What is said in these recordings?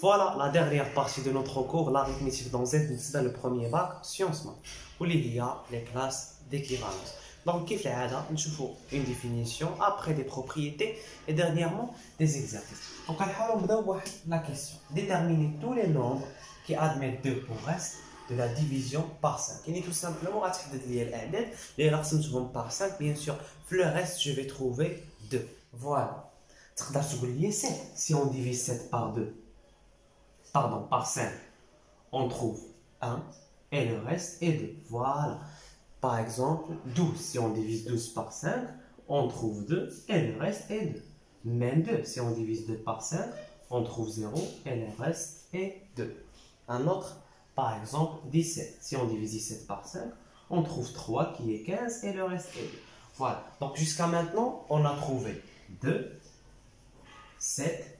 Voilà la dernière partie de notre cours, l'arithmétique dans Z, dans le premier bac, sciences maths, où il y a les classes d'équivalence. Donc, qui fait nous faut une définition, après des propriétés et dernièrement des exercices. Donc, on va voir la question. Déterminer tous les nombres qui admettent 2 pour reste de la division par 5. Il est tout simplement à les racines souvent par 5, bien sûr. Le reste, je vais trouver 2. Voilà. Si on divise 7 par 2, pardon, par 5, on trouve 1 et le reste est 2. Voilà. Par exemple, 12, si on divise 12 par 5, on trouve 2 et le reste est 2. Même 2, si on divise 2 par 5, on trouve 0 et le reste est 2. Un autre, par exemple, 17. Si on divise 17 par 5, on trouve 3 qui est 15 et le reste est 2. Voilà. Donc jusqu'à maintenant, on a trouvé 2, 7,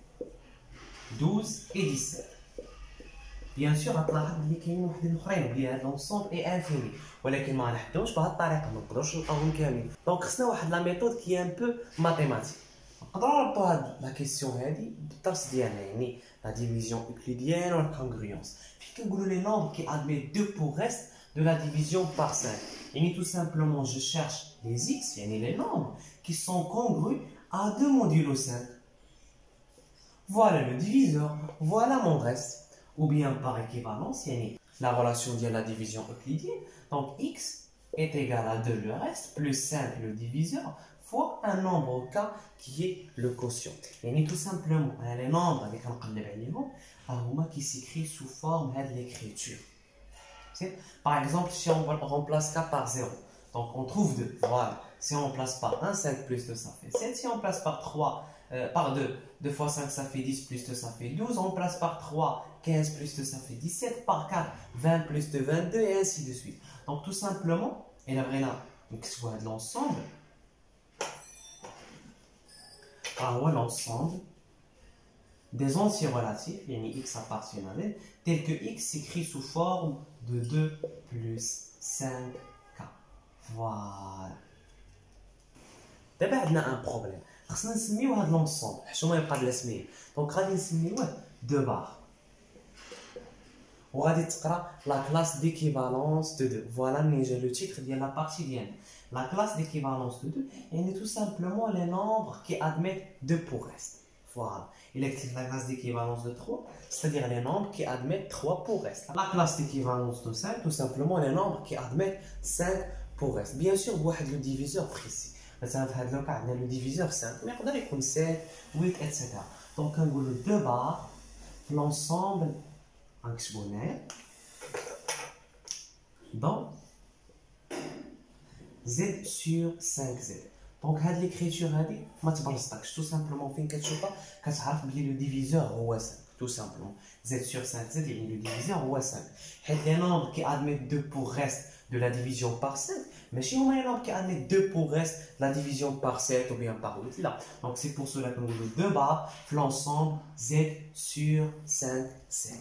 12 et 17. بيان سور غتلاحظ بلي كاينين وحدين اخرين بلي هذا لونسومبل اي انفيني ولكن ما نحدوش بهذه الطريقه ما نقدروش نلقاوهم كاملين دونك خصنا واحد لا ميثود كي ان بو ماتيماتيك نقدروا نربطوا هاد لا كيسيون هادي بالدرس ديالنا يعني لا ديفيزيون اوكليديان ولا كونغريونس فين كنقولوا لي نومبر كي ادمي دو بور ريست de la division par 5. Et tout simplement, je cherche les x, yani les nombres, qui sont congrus à 2 modulo 5. Voilà le diviseur, voilà mon reste ou bien par équivalence, il la relation de la division euclidienne. Donc x est égal à 2 le reste, plus 5 le diviseur, fois un nombre k qui est le quotient. Et tout simplement, les nombres avec un qui s'écrit sous forme de l'écriture. Par exemple, si on remplace k par 0, donc on trouve 2. Voilà. Si on remplace par 1, 5 plus 2, ça fait 7. Si on place par 3, euh, par 2, 2 fois 5, ça fait 10, plus 2, ça fait 12. On place par 3, 15 plus 2, ça fait 17. Par 4, 20 plus 2, 22, et ainsi de suite. Donc tout simplement, et la vraie là, soit de l'ensemble. Alors l'ensemble des entiers relatifs, a x appartient à tel que x s'écrit sous forme de 2 plus 5k. Voilà. D'abord, on a un problème. خصنا نسميو هاد لونسومبل حشو ما يبقى بلا سميه دونك غادي نسميوه دو بار وغادي تقرا لا كلاس ديكيفالونس دو دو فوالا منين جا لو تيتر ديال لا بارتي ديالنا لا كلاس ديكيفالونس دو دو يعني تو سامبلومون لي نومبر كي ادميت دو بور ريست Voilà. Il existe la classe d'équivalence de 3, c'est-à-dire les nombres qui admettent 3 pour reste. La classe d'équivalence de 5, tout simplement les nombres qui admettent 5 pour reste. Bien sûr, vous avez le diviseur précis. مثلا في هذا الوقت عندنا لو ديفيزور 5 mais يقدر يكون 7 8 اتسيتيرا دونك كنقولوا دو بار في لونسومبل غنكتبو هنايا دون زد سور 5 زد دونك هاد ليكريتور هادي ما تبرزطكش تو سامبلومون فين كتشوفها كتعرف بلي لو ديفيزور هو 5 tout simplement. Z sur 5, Z, il le diviseur ou 5. Les nombres qui admettent 2 pour reste de la division par 5, mais si on a un nombre qui admet 2 pour reste la division par 7 ou bien par 8, là. Donc c'est pour cela que nous avons 2 barres, l'ensemble Z sur 5, 7.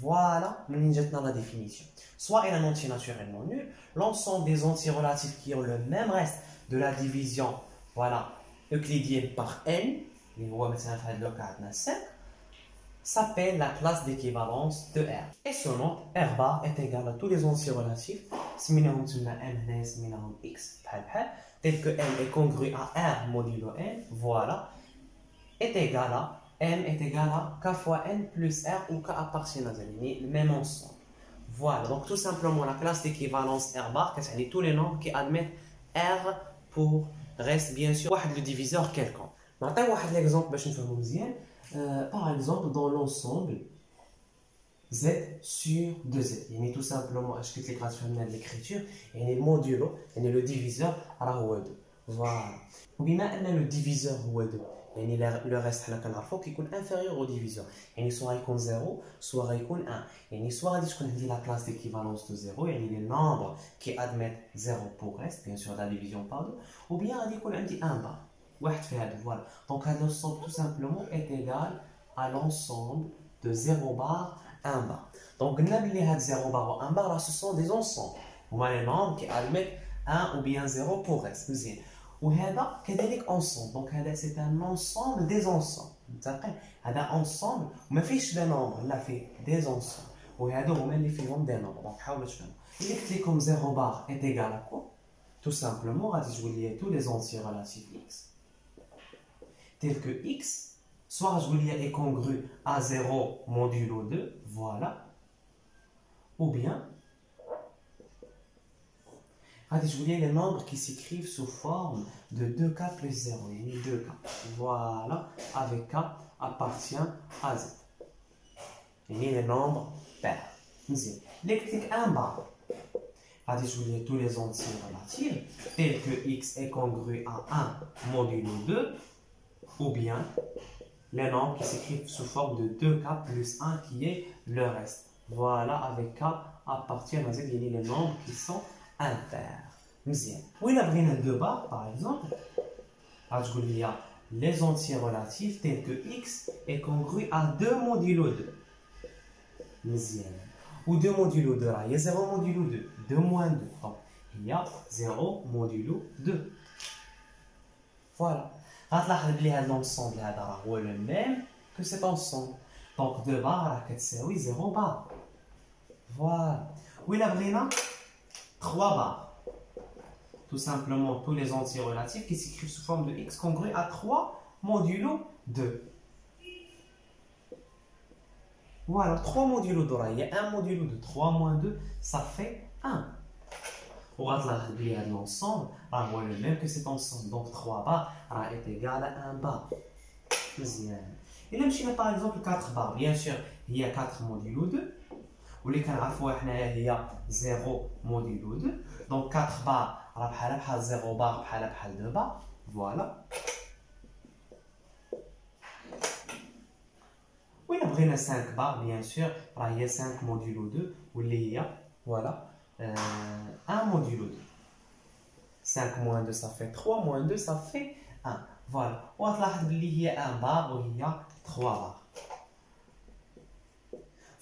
Voilà, nous avons la définition. Soit il a un entier naturellement nul, l'ensemble des entiers relatifs qui ont le même reste de la division, voilà, euclidienne par n, cas 5, s'appelle la classe d'équivalence de R. Et ce nom, R bar, est égal à tous les anciens relatifs, x, tel que M est congru à R modulo N, voilà, est égal à M est égal à K fois N plus R ou K appartient à le même ensemble. Voilà, donc tout simplement la classe d'équivalence R bar, c'est tous les nombres qui admettent R pour reste bien sûr le diviseur quelconque. Maintenant, un exemple pour que euh, par exemple, dans l'ensemble, z sur 2z. Il y a tout simplement, je quitte les graphes de l'écriture, il y a le modulo, il y a le diviseur, alors 2. Voilà. وبما ان le diviseur هو 2 يعني le reste حنا كنعرفو كيكون inférieur au diviseur يعني soit يكون 0 soit غيكون 1 يعني soit غادي تكون عندي la classe d'équivalence de 0 يعني les nombres qui admettent 0 pour reste bien sûr la division par 2 ou bien غادي يكون عندي 1 bar واحد في هذا voilà donc l'ensemble tout simplement est égal à l'ensemble de 0 bar 1 bar donc قلنا بلي هاد 0 bar و 1 bar là ce sont des ensembles هما les nombres qui admettent 1 ou bien 0 pour reste مزيان وهذا كذلك ensemble donc هذا c'est un ensemble des ensembles un ensemble, mais fiche des nombres, il a fait des ensembles. Ou il y a des nombres, donc il comme 0 bar est égal à quoi Tout simplement, on je vous tous les entiers relatifs x. Tel que x, soit je vous est congru à 0 modulo 2, voilà. Ou bien, je vous les nombres qui s'écrivent sous forme de 2k plus 0. Il y a 2k. Voilà, avec k appartient à z. Il y a les nombres pairs. L'électrique 1 bar. Je vous tous les entiers relatifs, tels que x est congru à 1 modulo 2, ou bien les nombres qui s'écrivent sous forme de 2k plus 1 qui est le reste. Voilà, avec k à y a les nombres qui sont impairs. Oui, la brine 2 bar, par exemple, il y a les entiers relatifs tels que x est congru à 2 modulo 2. Ou 2 modulo 2, il y a 0 modulo 2, 2 moins 2. Donc, il y a 0 modulo 2. Voilà. L'ensemble est le même que cet ensemble. Donc 2 bar, c'est 0 bar. Voilà. Oui, la brine 3 bar tout simplement tous les entiers relatifs qui s'écrivent sous forme de x congru à 3 modulo 2. Voilà, 3 modulo 2. Il y a un modulo de 3 moins 2, ça fait 1. Ou de l'ensemble, on le même que cet ensemble. Donc 3 bars est égal à 1 bar. Et là, je par exemple 4 bars. Bien sûr, il y a 4 modulo 2. Ou les 0 modulo 2. Donc 4 bars, 0 bar, 2 bar. Voilà. Oui, on a 5 bars, bien sûr. Il y a 5 modulo 2. Ou les hein. voilà. فوالا 1 موديلو 2 5 موان 2 ça fait 3 موان 2 ça fait 1 فوالا وغتلاحظ بلي هي 1 بار وهي 3 بار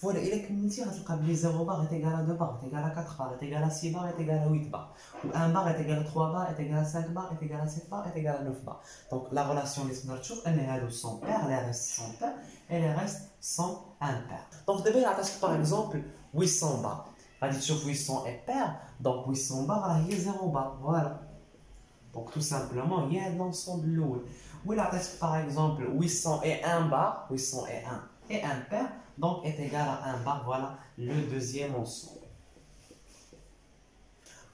Voilà, il est كملتي غتلقى بلي 0 bar est égal à 2 bar est égal à 4 bar est égal à 6 bar est égal à 8 bar ou 1 bar est égal à 3 bar est égal à 5 bar est égal à 7 bar est égal à 9 bar donc la relation اللي تقدر تشوف ان هادو sont pairs les restes sont pairs et les restes sont impairs donc دابا الا عطاتك par exemple 800 bar غادي تشوف 800 est pair donc 800 bar راه هي 0 bar voilà donc tout simplement il y a l'ensemble الاول ولا عطاتك par exemple 800 et 1 bar 800 et 1 et impair donc est égal à 1 bar. Voilà le deuxième ensemble.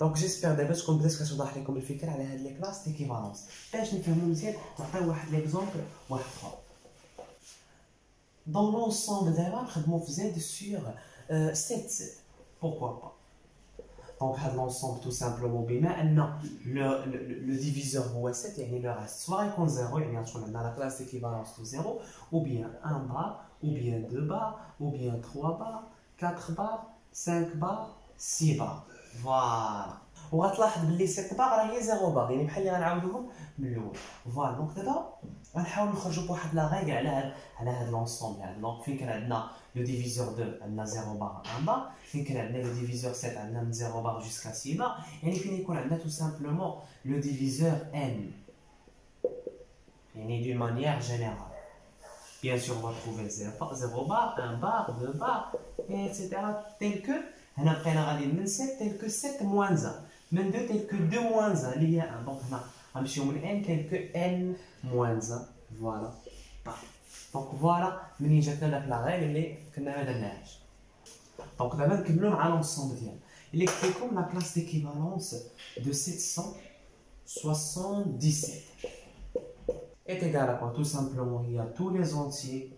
Donc j'espère d'abord que vous avez توضح لكم الفكره على هذه لي كلاس ديكيفالونس باش نفهموا مزيان نعطيو واحد ليكزومبل واحد اخر Dans l'ensemble d'abord نخدموا في زاد sur 7 7 pourquoi pas donc l'ensemble tout simplement بما ان le, le, le diviseur هو 7 يعني le reste soit يكون 0 يعني تكون عندنا la classe d'équivalence de 0 ou bien 1 bar ou bien 2 bars, ou bien 3 bars, 4 bars, 5 bars, 6 bars. Voilà. وغتلاحظ باللي 7 بار راه هي 0 بار يعني بحال اللي غنعاودوهم من الاول فوالا دونك دابا غنحاول نخرجوا بواحد لا ريغل على هاد على هاد لونسومبل هذا دونك فين كان عندنا لو ديفيزور 2 عندنا 0 بار 1 بار فين كان عندنا لو ديفيزور 7 عندنا من 0 بار جوسكا 6 بار يعني فين يكون عندنا تو سامبلومون لو ديفيزور ان يعني دو مانيير جينيرال Bien sûr, on va trouver 0 bar, 1 bar, 2 bar, etc. Tel que, on a pris 7 tel que 7 moins 1. Même 2 tel que 2 moins 1, il y a 1. Donc, on a un n tel que n moins 1. Voilà. Donc, voilà, من جاتنا la règle اللي كنا ما درناهاش. Donc, دابا نكملوا مع l'ensemble ديالنا. Il est comme la classe d'équivalence de 777 est égal à quoi Tout simplement, il y a tous les entiers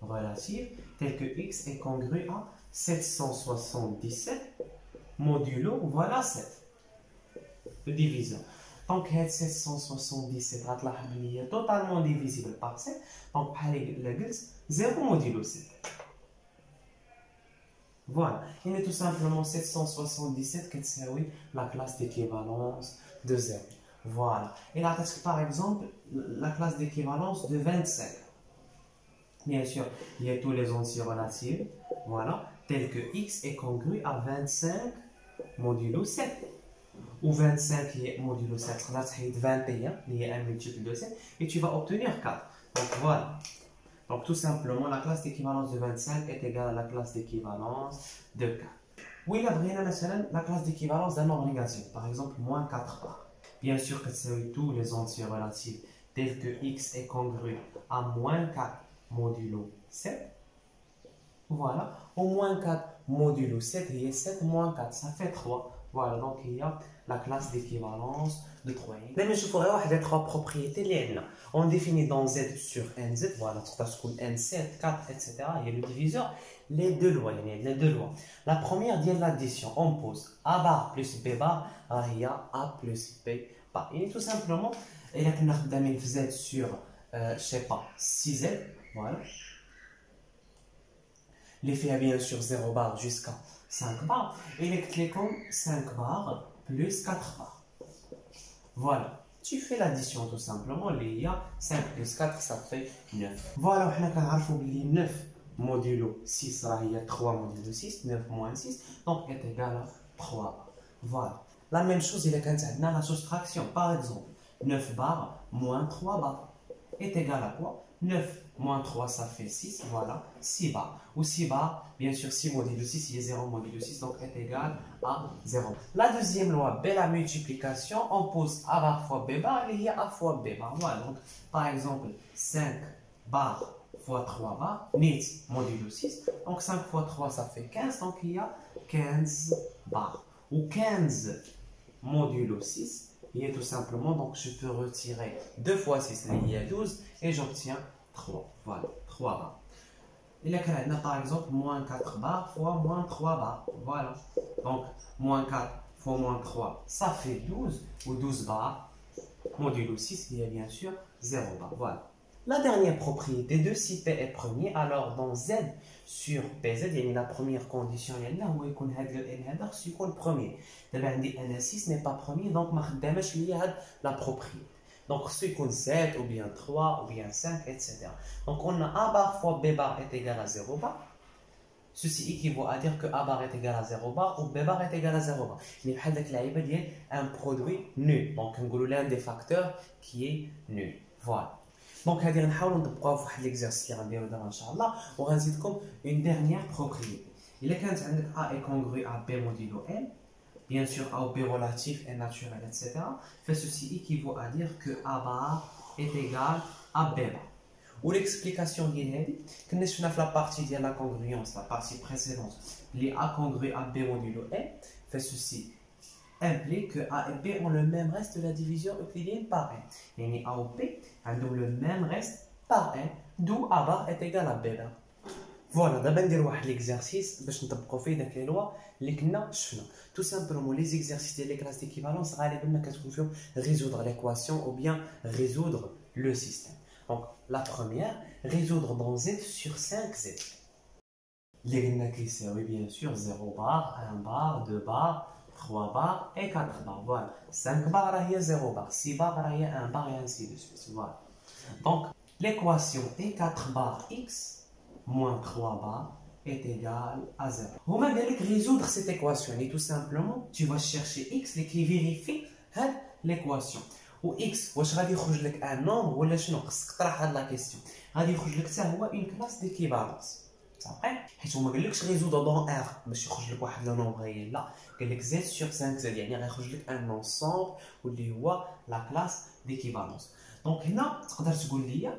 relatifs tels que x est congru à 777 modulo, voilà 7. Le diviseur. Donc, 777 est totalement divisible par 7. Donc, par le 0 modulo 7. Voilà. Il est tout simplement 777 qui est la classe d'équivalence de 0. Voilà. Et là, par exemple, la classe d'équivalence de 25. Bien sûr, il y a tous les entiers relatifs, voilà, tels que x est congru à 25 modulo 7. Ou 25 qui est modulo 7, là, c'est 21, il y a un multiple de 7, et tu vas obtenir 4. Donc voilà. Donc tout simplement, la classe d'équivalence de 25 est égale à la classe d'équivalence de 4. Oui, la la classe d'équivalence d'un nombre négatif, par exemple moins 4 bar. Bien sûr que c'est tous les entiers relatifs tels que x est congru à moins 4 modulo 7. Voilà, au moins 4 modulo 7, et 7 moins 4, ça fait 3. Voilà, donc il y a la classe d'équivalence de 3. Mais je pourrais des trois propriétés. On définit dans Z sur NZ, voilà, N7, 4, etc. Il y a le diviseur, les deux lois. Les deux lois. La première dit l'addition. On pose A bar plus B bar, il y a A plus B bar. Et tout simplement, il y a une Z sur, euh, je sais pas, 6Z, voilà. L'effet est bien sûr 0 bar jusqu'à 5 bars. Comme 5 bars plus 4 bars. Voilà. Tu fais l'addition tout simplement. Il y a 5 plus 4, ça fait 9. Voilà, on a 9 modulo 6, il y a 3 modulo 6, 9 moins 6, donc est égal à 3 Voilà. La même chose, il y a la soustraction. Par exemple, 9 bars moins 3 bars est égal à quoi? 9 moins 3, ça fait 6, voilà, 6 bars. Ou 6 bars, bien sûr, 6 modulo 6, il y a 0 modulo 6, donc est égal à 0. La deuxième loi, B, la multiplication, on pose A bar fois B bar, il y a A fois B bar. Voilà, donc par exemple, 5 bars fois 3 bars, nit modulo 6, donc 5 fois 3, ça fait 15, donc il y a 15 bars. Ou 15 modulo 6, il y a tout simplement, donc je peux retirer 2 fois 6, il y a 12, et j'obtiens 3. Voilà, 3 bars. Il y a par exemple moins 4 bars fois moins 3 bars. Voilà. Donc, moins 4 fois moins 3, ça fait 12 ou 12 bars. Modulo 6, il y a bien sûr 0 bar. Voilà. La dernière propriété de si P est premier, alors dans Z sur PZ, il y a la première condition, il y là où il y a le premier? D'abord, N6 n'est pas premier, donc je vais la propriété. Donc, ce qu'on 7 ou bien 3 ou bien 5, etc. Donc, on a A bar fois B bar est égal à 0 bar. Ceci équivaut à dire que A bar est égal à 0 bar ou B bar est égal à 0 bar. Il y a un produit nul. Donc, on a l'un des facteurs qui est nul. Voilà. Donc, on va نطبقوها في l'exercice اللي غنديرو دابا ان شاء الله وغنزيدكم une dernière propriété. Il est كانت عندك A est congru à B modulo N, bien sûr A B relatif et naturel, etc. Fait ceci équivaut à dire que A bar est égal à B bar. Ou l'explication d'Inelli, que nous avons la partie de la congruence, la partie précédente, les A congru à B modulo E, fait ceci implique que A et B ont le même reste de la division euclidienne par n. Et A ou B ont le même reste par n, d'où A bar est égal à B bar. Voilà, d'abord, on va faire un exercice pour nous les lois que nous. Tout simplement, les exercices de classes d'équivalence, nous vont résoudre l'équation ou bien résoudre le système. Donc, la première, résoudre dans z sur 5z. Les eh oui bien sûr, 0 bar, 1 bar, 2 bar, 3 bar et 4 bar. Voilà, 5 bar, 0 bar, 6 bar, 1 bar et ainsi de suite. Voilà. Donc, l'équation est 4 bar x moins 3 bars est égal à 0. Vous m'avez résoudre cette équation. Et tout simplement, tu vas chercher x qui vérifie l'équation. Ou x, واش غادي يخرج لك un nombre ولا شنو خصك تطرح هاد لا كيسيون غادي يخرج لك حتى هو une classe d'équivalence صافي حيت هو ما قالكش ريزودر دون ار باش يخرج لك واحد لو نومبر لا قال لك زد سور 5 زد يعني غيخرج لك ان انسومبل واللي هو لا كلاس ديكيفالونس دونك هنا تقدر تقول لي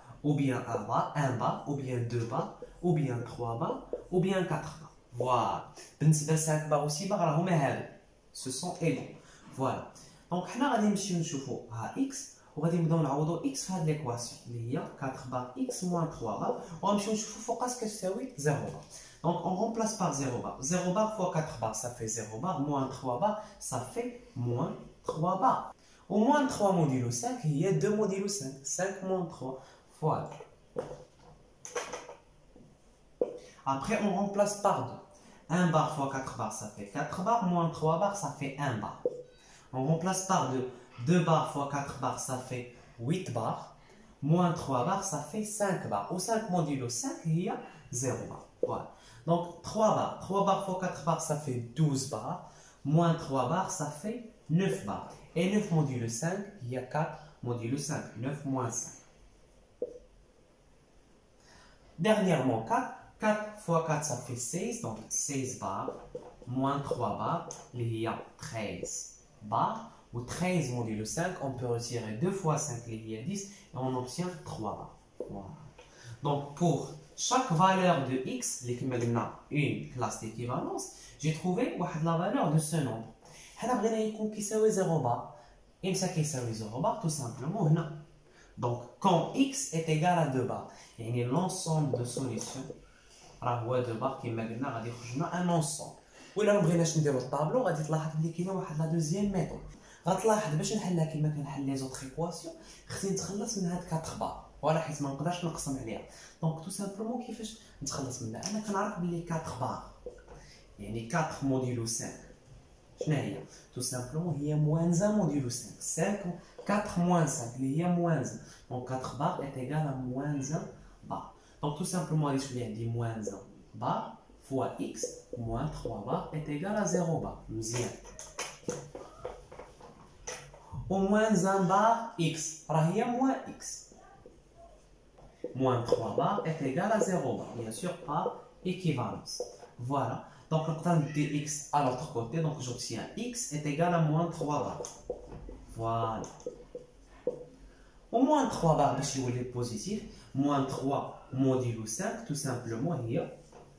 ou bien 1 bar, 1 bar, ou bien 2 bar, ou bien 3 bar, ou bien 4 bar. Voilà. بالنسبة ل 5 bar و 6 bar راهم هادو. Ce sont égaux. Voilà. دونك حنا غادي نمشيو نشوفو ها اكس وغادي نبداو نعوضو اكس في هاد ليكواسيون اللي هي 4 بار اكس موان 3 بار وغنمشيو نشوفو فوقاش كتساوي 0 بار. Donc on remplace par 0 bar. 0 bar fois 4 bar, ça fait 0 bar. Moins 3 bar, ça fait moins 3 bar. Au moins 3 modulo 5, il y a 2 modulo 5. 5 moins 3. Voilà. Après, on remplace par 2. 1 bar fois 4 bars, ça fait 4 bars. Moins 3 bars, ça fait 1 bar. On remplace par 2. 2 bars fois 4 bars, ça fait 8 bars. Moins 3 bars, ça fait 5 bars. Ou 5 modulo 5, il y a 0 bar. Voilà. Donc 3 bars. 3 bars fois 4 bars, ça fait 12 bars. Moins 3 bars, ça fait 9 bars. Et 9 modulo 5, il y a 4 modulo 5. 9 moins 5. Dernièrement, 4. 4 fois 4, ça fait 16. Donc 16 bars. Moins 3 bars, il y a 13 bars. Ou 13 modulo 5, on peut retirer 2 fois 5, il y a 10. Et on obtient 3 bars. Voilà. Donc pour chaque valeur de x, qui une classe d'équivalence, j'ai trouvé la valeur de ce nombre. حنا بغينا يكون كيساوي 0 bar. امتى كيساوي 0 bar tout simplement هنا. Donc quand x est égal à 2 bars, يعني l'ensemble de solutions. راه هو 2 بار كما قلنا غادي يخرج لنا ان انسومبل ولا ما بغيناش نديرو الطابلو غادي تلاحظ بلي كاينة واحد لا دوزيام ميثود غتلاحظ باش نحلها كما كنحل لي زوطخ ايكواسيون خصني نتخلص من هاد 4 بار ولا حيت ما نقدرش نقسم عليها. دونك تو سامبلومون كيفاش نتخلص منها؟ أنا كنعرف بلي 4 بار يعني 4 موديلو 5 شنو هي؟ تو سامبلومون هي موان 1 موديلو 5 5 4 moins 5, il y a moins 1. Donc 4 bar est égal à moins 1 bar. Donc tout simplement, les souliers dit moins 1 bar fois x moins 3 bar est égal à 0 bar. Bien. Au moins 1 bar x, il y a moins x. Moins 3 bar est égal à 0 bar, bien sûr par équivalence. Voilà. Donc, le temps de x à l'autre côté, donc j'obtiens x est égal à moins 3 bar. Voilà. Au moins 3 bar, si vous voulez positif, moins 3 modulo 5, tout simplement, a,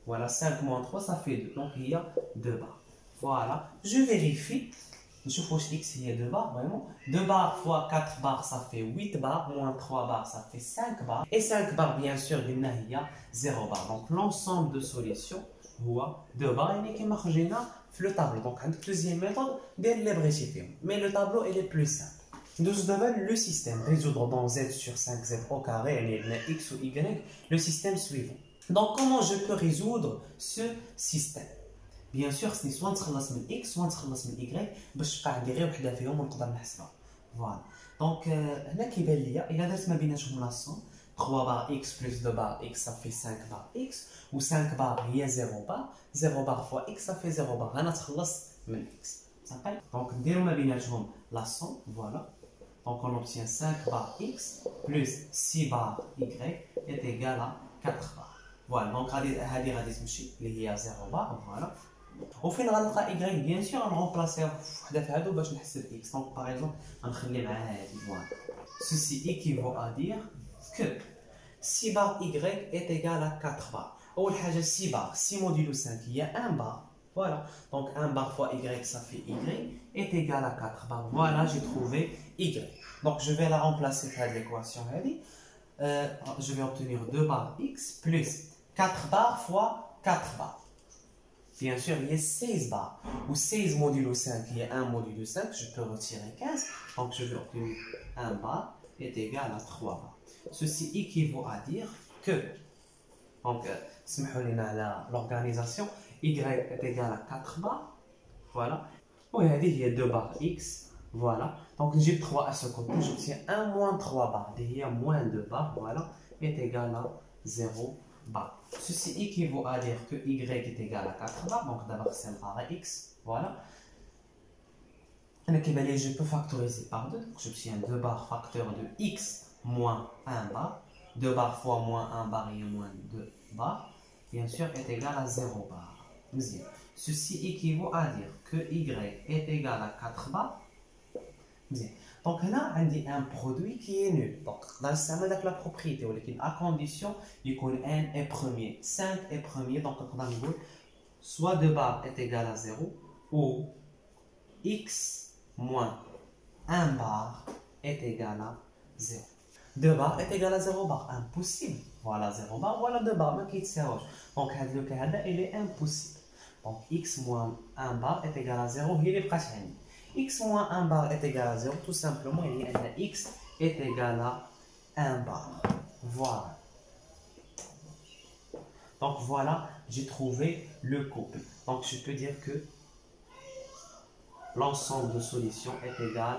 voilà, 5 moins 3, ça fait 2. Donc, il y a 2 bars. Voilà. Je vérifie. Je fais x, il y a 2 bars, vraiment. 2 bars fois 4 bars, ça fait 8 bars. Moins 3 bars, ça fait 5 bars. Et 5 bars, bien sûr, il y a 0 bars. Donc, l'ensemble de solutions, 2 bars, il y a le tableau. Donc, la deuxième méthode, bien les Mais le tableau, il est plus simple. Nous devons le système résoudre dans z sur 5z au carré, x ou y, le système suivant. Donc, comment je peux résoudre ce système بيان سور خصني سوا نتخلص من اكس سوا نتخلص من ايكغيك باش تبقى عندي غير وحده فيهم ونقدر نحسبها فوالا دونك هنا كيبان ليا الا درت ما بيناتهم لا سون 3 بار اكس بلس 2 بار اكس صافي 5 بار اكس و 5 بار هي 0 بار 0 بار فوا اكس صافي 0 بار انا تخلصت من اكس صافي دونك نديرو ما بيناتهم لا سون فوالا Donc on obtient 5 bar x plus 6 bar y est égal à 4 bar. Voilà, donc هذه غادي تمشي اللي هي 0 bar, voilà. وفين غنلقى ايكغيك بيان سور غنغومبلاسي وحده في هادو باش نحسب اكس دونك باغ اكزومبل غنخلي معاها هادي فوالا سوسي ايكيفو ا دير كو سي بار ايكغيك ايت ايغال ا 4 بار اول حاجه سي بار سي موديلو 5 هي 1 بار فوالا دونك 1 bar fois y ça fait y est égal à 4 bar voilà j'ai trouvé y donc je vais la remplacer par l'équation euh, je vais obtenir 2 bar x plus 4 bar fois 4 bar Bien sûr, il y a 16 bars. Ou 16 modulo 5, il y a 1 modulo 5, je peux retirer 15. Donc je vais obtenir 1 bar est égal à 3 bars. Ceci équivaut à dire que, donc, euh, l'organisation, y est égal à 4 bars. Voilà. Oui, il y a 2 bars x. Voilà. Donc j'ai 3 à ce côté, j'obtiens 1 moins 3 bars. Il y a moins 2 bars, voilà, est égal à 0 bah, ceci équivaut à dire que y est égal à 4 bar, donc d'abord c'est par x, voilà. Je peux factoriser par 2, donc j'obtiens 2 bar facteur de x moins 1 bar, 2 bar fois moins 1 bar et moins 2 bar, bien sûr est égal à 0 bar. Ceci équivaut à dire que y est égal à 4 bar. Donc là, on a un produit qui est nul. Donc, dans ce cas la propriété, à condition n est premier. 5 est premier, donc on a soit 2 bar est égal à 0, ou x moins 1 bar est égal à 0. 2 bar est égal à 0 bar. Impossible. Voilà 0 bar, voilà 2 bar. Cas il est impossible. Donc, x moins 1 bar est égal à 0. Il est presque x moins 1 bar est égal à 0, tout simplement, il y a x est égal à 1 bar. Voilà. Donc voilà, j'ai trouvé le couple. Donc je peux dire que l'ensemble de solutions est égal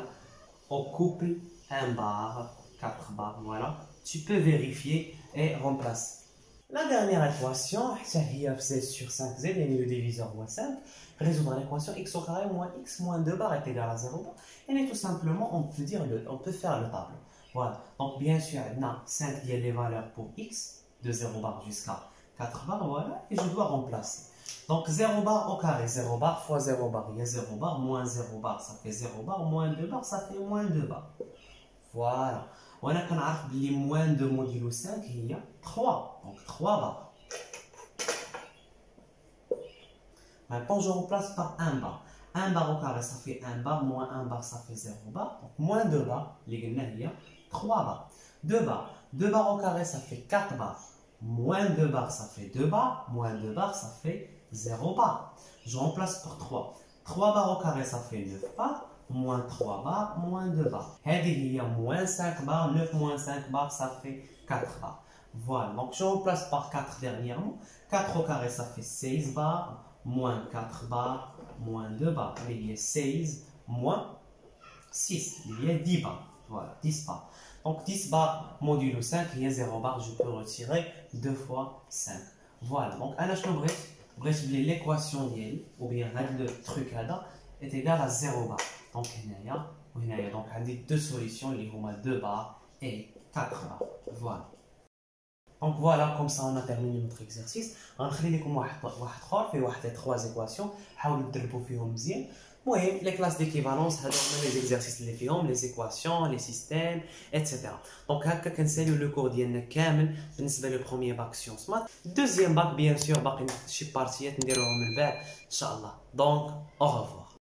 au couple 1 bar, 4 bar. Voilà, tu peux vérifier et remplacer. La dernière équation, c'est sur 5z, et le diviseur voit 5. Résoudre l'équation x au carré moins x moins 2 bar est égal à 0 Et tout simplement, on peut, faire le tableau. Voilà. Donc, bien sûr, on a 5 les valeurs pour x, de 0 bar jusqu'à 4 bar, voilà. Et je dois remplacer. Donc, 0 bar au carré, 0 bar fois 0 bar, il y a 0 bar, moins 0 bar, ça fait 0 bar, moins 2 bar, ça fait moins 2 bar. Voilà. On a que moins de modulo 5, il y a 3. Donc 3 bar. Maintenant, je remplace par 1 bar. 1 bar au carré, ça fait 1 bar, moins 1 bar, ça fait 0 bar. Donc moins 2 bar, il y a 3 bar. 2 bar. 2 bar au carré, ça fait 4 bar. Moins 2 bar, ça fait 2 bar. Moins 2 bar, ça fait 0 bar. Je remplace par 3. 3 bar au carré, ça fait 9 bar moins 3 bars, moins 2 bars. il y a moins 5 bars, 9 moins 5 bars, ça fait 4 bars. Voilà, donc je remplace par 4 dernièrement. 4 au carré, ça fait 16 bars, moins 4 bars, moins 2 bars. Il y a 16 moins 6, il y a 10 bars. Voilà, 10 bars. Donc 10 bars modulo 5, il y a 0 bars, je peux retirer 2 fois 5. Voilà, donc à je bref, l'équation ou bien le truc là est égal à 0 bar. Donc, il y a donc deux solutions, il y a deux barres et quatre barres. Voilà. Donc voilà, comme ça on a terminé notre exercice. On va faire trois équations. حاولوا تدربوا فيهم مزيان. المهم les classes d'équivalence هذو هما les exercices اللي فيهم les équations, les systèmes, etc. Donc هكا كنساليو لو كور ديالنا كامل بالنسبه لو بروميي باك سيونس مات. دوزيام باك بيان سور باقي شي بارتيات نديروهم من بعد ان شاء الله. دونك او revoir.